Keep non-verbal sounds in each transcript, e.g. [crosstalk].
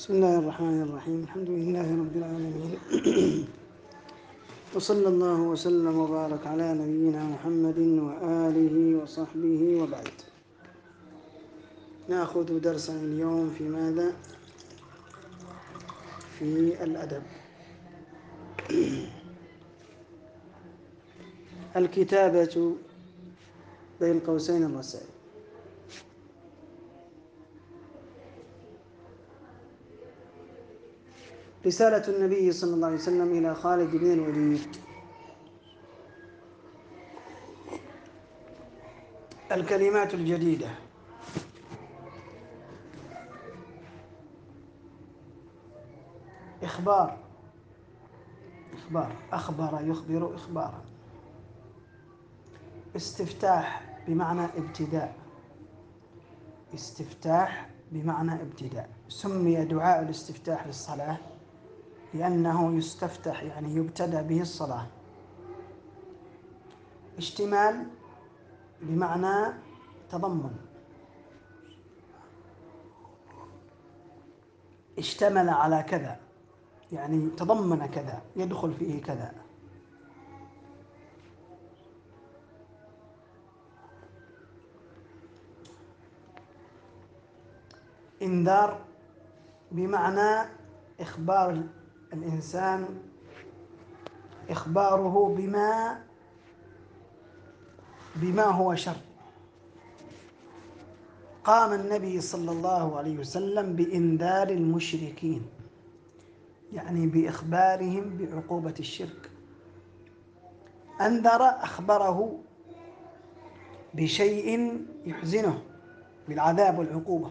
بسم الله الرحمن الرحيم. الحمد لله رب العالمين. [clears throat] وصلى الله وسلم وبارك على نبينا محمد وآله وصحبه وبعد. نأخذ درسنا اليوم في ماذا؟ في الأدب. [clears throat] الكتابة بين قوسين الرسائل. رسالة النبي صلى الله عليه وسلم إلى خالد بن الوليد. الكلمات الجديدة. إخبار. إخبار. أخبر يخبر إخبارا. استفتاح بمعنى ابتداء. استفتاح بمعنى ابتداء. سمي دعاء الاستفتاح للصلاة. لأنه يستفتح يعني يبتدأ به الصلاة. اشتمال بمعنى تضمن. اشتمل على كذا يعني تضمن كذا يدخل فيه كذا. إنذار بمعنى إخبار الإنسان إخباره بما بما هو شر. قام النبي صلى الله عليه وسلم بإنذار المشركين يعني بإخبارهم بعقوبة الشرك. أنذر أخبره بشيء يحزنه بالعذاب والعقوبة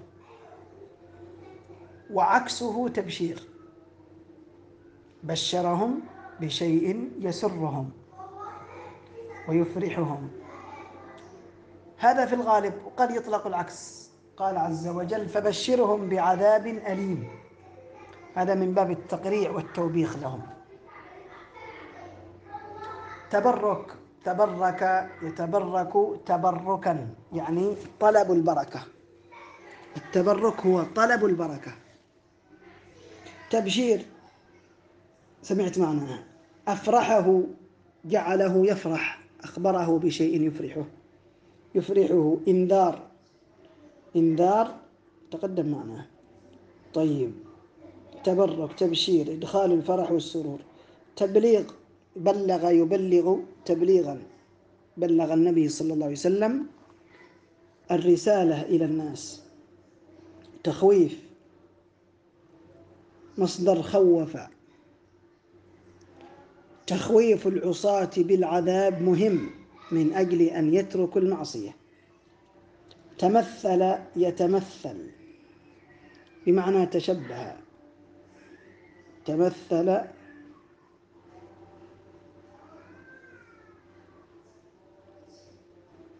وعكسه تبشير. بشرهم بشيء يسرهم ويفرحهم. هذا في الغالب وقد يطلق العكس. قال عز وجل فبشرهم بعذاب أليم. هذا من باب التقريع والتوبيخ لهم. تبرك تبرك يتبرك تبركا يعني طلب البركة. التبرك هو طلب البركة. تبشير سمعت معناها. أفرحه جعله يفرح أخبره بشيء يفرحه. يفرحه إنذار. إنذار تقدم معناه طيب. تبرك تبشير إدخال الفرح والسرور. تبليغ. بلغ يبلغ تبليغا. بلغ النبي صلى الله عليه وسلم الرسالة إلى الناس. تخويف. مصدر خوف. تخويف العصاة بالعذاب مهم من أجل أن يتركوا المعصية. تمثل يتمثل بمعنى تشبه. تمثل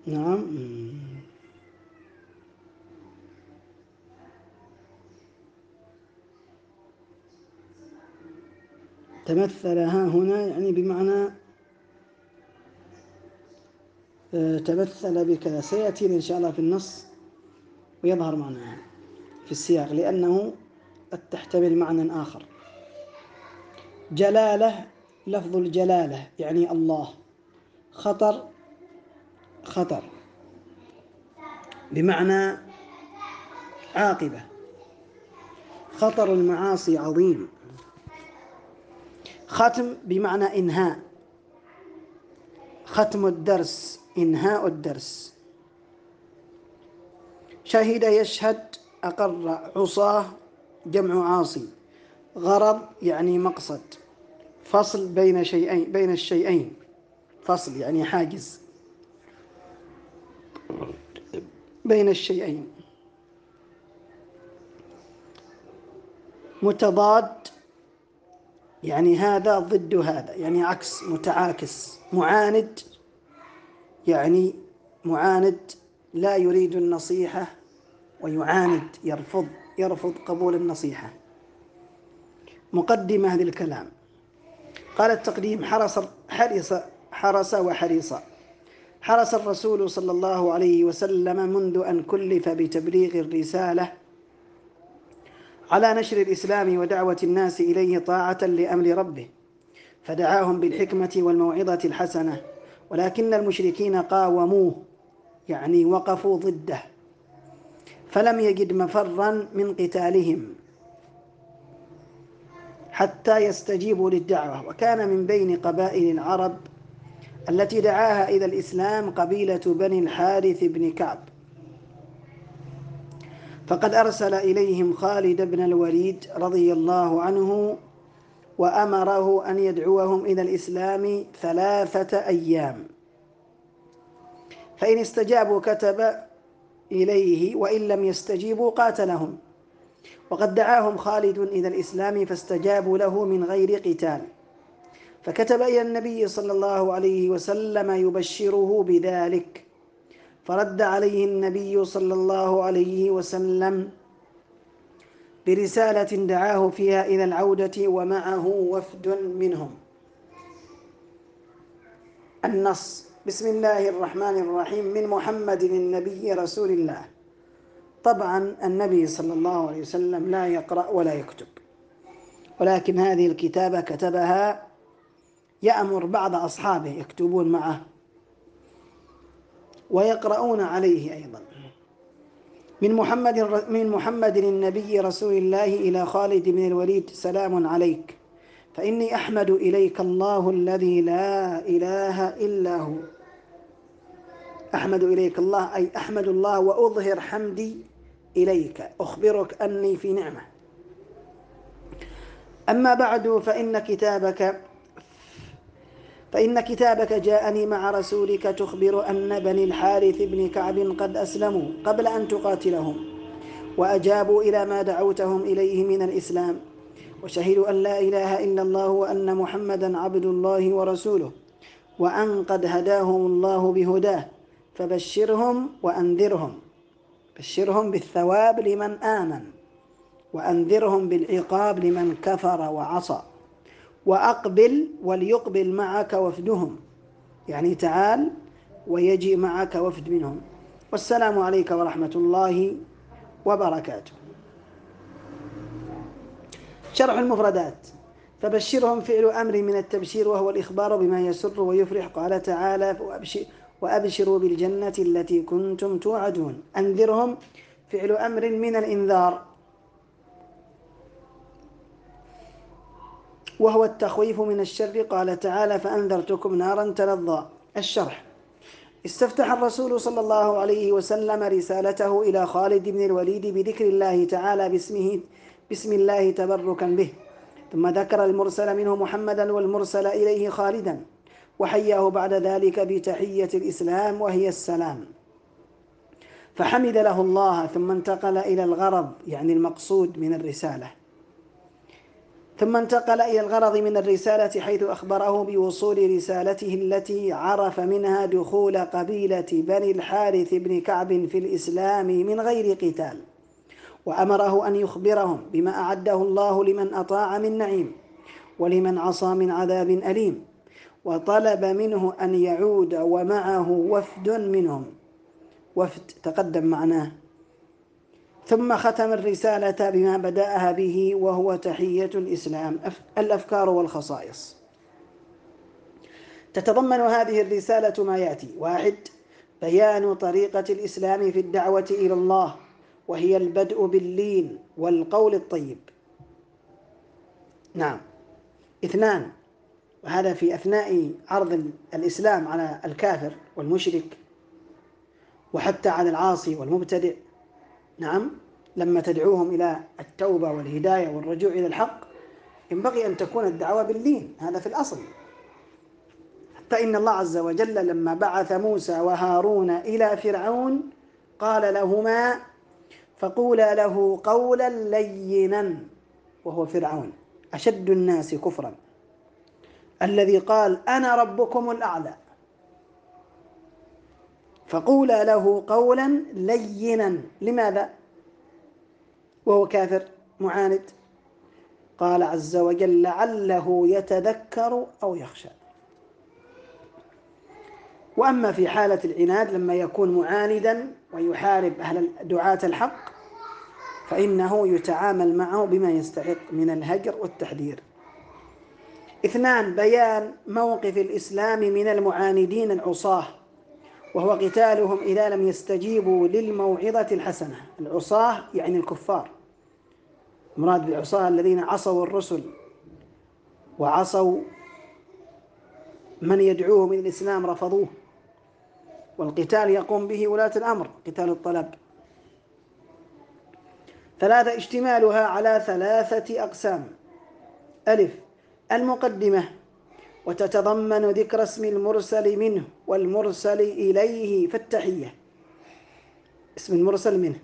نعم. تمثل ها هنا يعني بمعنى آه، تمثل بكذا. سيأتينا إن شاء الله في النص ويظهر معناها في السياق لأنه قد تحتمل معنى آخر. جلالة لفظ الجلالة يعني الله. خطر خطر. بمعنى عاقبة. خطر المعاصي عظيم. ختم بمعنى إنهاء. ختم الدرس إنهاء الدرس. شهد يشهد أقر عصاه جمع عاصي. غرض يعني مقصد. فصل بين شيئين بين الشيئين. فصل يعني حاجز. بين الشيئين. متضاد يعني هذا ضد هذا يعني عكس متعاكس معاند يعني معاند لا يريد النصيحة ويعاند يرفض يرفض قبول النصيحة. مقدمة للكلام قال التقديم حرس حرص حرس وحريص. حرس الرسول صلى الله عليه وسلم منذ أن كلف بتبليغ الرسالة على نشر الإسلام ودعوة الناس إليه طاعة لأمر ربه فدعاهم بالحكمة والموعظة الحسنة ولكن المشركين قاوموه يعني وقفوا ضده فلم يجد مفرا من قتالهم حتى يستجيبوا للدعوة. وكان من بين قبائل العرب التي دعاها إلى الإسلام قبيلة بني الحارث بن كعب. فقد أرسل إليهم خالد بن الوليد رضي الله عنه وأمره أن يدعوهم إلى الإسلام ثلاثة أيام. فإن استجابوا كتب إليه وإن لم يستجيبوا قاتلهم. وقد دعاهم خالد إلى الإسلام فاستجابوا له من غير قتال. فكتب إلى النبي صلى الله عليه وسلم يبشره بذلك. فرد عليه النبي صلى الله عليه وسلم برسالة دعاه فيها إلى العودة ومعه وفد منهم. النص بسم الله الرحمن الرحيم. من محمد النبي رسول الله. طبعا النبي صلى الله عليه وسلم لا يقرأ ولا يكتب. ولكن هذه الكتابة كتبها يأمر بعض أصحابه يكتبون معه. ويقرؤون عليه أيضا. من محمد من محمد النبي رسول الله إلى خالد بن الوليد سلام عليك. فإني أحمد إليك الله الذي لا إله إلا هو. أحمد إليك الله أي أحمد الله وأظهر حمدي إليك. أخبرك أني في نعمة. أما بعد فإن كتابك فإن كتابك جاءني مع رسولك تخبر أن بني الحارث بن كعب قد أسلموا قبل أن تقاتلهم وأجابوا إلى ما دعوتهم إليه من الإسلام وشهدوا أن لا إله إلا الله وأن محمدا عبد الله ورسوله وأن قد هداهم الله بهداه فبشرهم وأنذرهم بشرهم بالثواب لمن آمن وأنذرهم بالعقاب لمن كفر وعصى. وأقبل وليقبل معك وفدهم. يعني تعال ويجي معك وفد منهم. والسلام عليك ورحمة الله وبركاته. شرح المفردات. فبشرهم فعل أمر من التبشير وهو الإخبار بما يسر ويفرح. قال تعالى وأبشروا بالجنة التي كنتم توعدون. أنذرهم فعل أمر من الإنذار. وهو التخويف من الشر. قال تعالى فأنذرتكم نارا تلظى. الشرح. استفتح الرسول صلى الله عليه وسلم رسالته إلى خالد بن الوليد بذكر الله تعالى باسمه بسم الله تبركا به. ثم ذكر المرسل منه محمدا والمرسل إليه خالدا. وحياه بعد ذلك بتحية الإسلام وهي السلام. فحمد له الله ثم انتقل إلى الغرض يعني المقصود من الرسالة. ثم انتقل إلى الغرض من الرسالة حيث أخبره بوصول رسالته التي عرف منها دخول قبيلة بني الحارث بن كعب في الإسلام من غير قتال وأمره أن يخبرهم بما أعده الله لمن أطاع من نعيم ولمن عصى من عذاب أليم وطلب منه أن يعود ومعه وفد منهم. وفد تقدم معناه. ثم ختم الرسالة بما بدأها به وهو تحية الإسلام الأفكار والخصائص. تتضمن هذه الرسالة ما يأتي. واحد بيان طريقة الإسلام في الدعوة إلى الله وهي البدء باللين والقول الطيب. نعم. اثنان وهذا في أثناء عرض الإسلام على الكافر والمشرك وحتى على العاصي والمبتدئ. نعم لما تدعوهم إلى التوبة والهداية والرجوع إلى الحق ينبغي أن تكون الدعوة باللين هذا في الأصل. حتى إن الله عز وجل لما بعث موسى وهارون إلى فرعون قال لهما فقولا له قولا لينا وهو فرعون أشد الناس كفرا. الذي قال أنا ربكم الأعلى. فقولا له قولا لينا. لماذا؟ وهو كافر معاند. قال عز وجل لعله يتذكر أو يخشى. وأما في حالة العناد لما يكون معاندا ويحارب أهل دعاة الحق فإنه يتعامل معه بما يستحق من الهجر والتحذير. اثنان بيان موقف الإسلام من المعاندين العصاة. وهو قتالهم إذا لم يستجيبوا للموعظة الحسنة. العصاة يعني الكفار. مراد بالعصاة الذين عصوا الرسل وعصوا من يدعوهم إلى الإسلام رفضوه. والقتال يقوم به ولاة الأمر قتال الطلب. ثلاثة اشتمالها على ثلاثة أقسام. ألف المقدمة وتتضمن ذكر اسم المرسل منه والمرسل إليه فالتحية. اسم المرسل منه.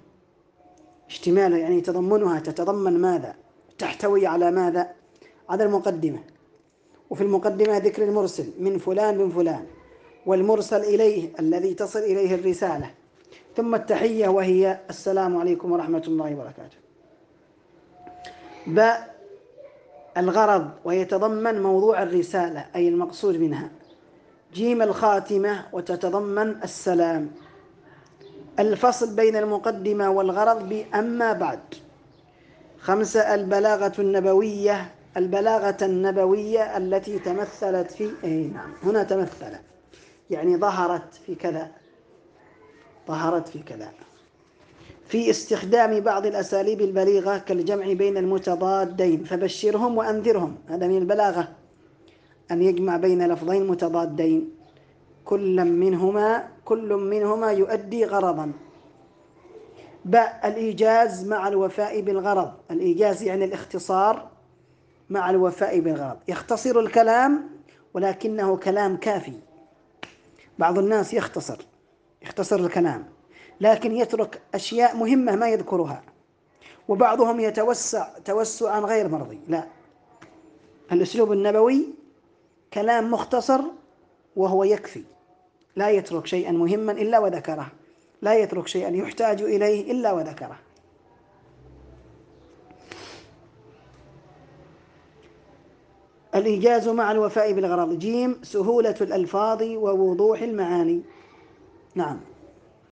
اشتمالها يعني تضمنها. تتضمن ماذا؟ تحتوي على ماذا؟ على المقدمة. وفي المقدمة ذكر المرسل من فلان بن فلان. والمرسل إليه الذي تصل إليه الرسالة. ثم التحية وهي السلام عليكم ورحمة الله وبركاته. باء الغرض ويتضمن موضوع الرسالة أي المقصود منها. جيم الخاتمة وتتضمن السلام. الفصل بين المقدمة والغرض بأما بعد. خمسة البلاغة النبوية البلاغة النبوية التي تمثلت في أي نعم هنا تمثلت يعني ظهرت في كذا ظهرت في كذا. في استخدام بعض الأساليب البليغة كالجمع بين المتضادين فبشرهم وأنذرهم. هذا من البلاغة. أن يجمع بين لفظين متضادين. كل منهما كل منهما يؤدي غرضا. باء الإيجاز مع الوفاء بالغرض. الإيجاز يعني الاختصار مع الوفاء بالغرض. يختصر الكلام ولكنه كلام كافي. بعض الناس يختصر. يختصر الكلام. لكن يترك أشياء مهمة ما يذكرها. وبعضهم يتوسع توسعا غير مرضي. لا. الأسلوب النبوي كلام مختصر وهو يكفي. لا يترك شيئا مهما إلا وذكره. لا يترك شيئا يحتاج إليه إلا وذكره. الإيجاز مع الوفاء بالغرض. جيم سهولة الألفاظ ووضوح المعاني. نعم.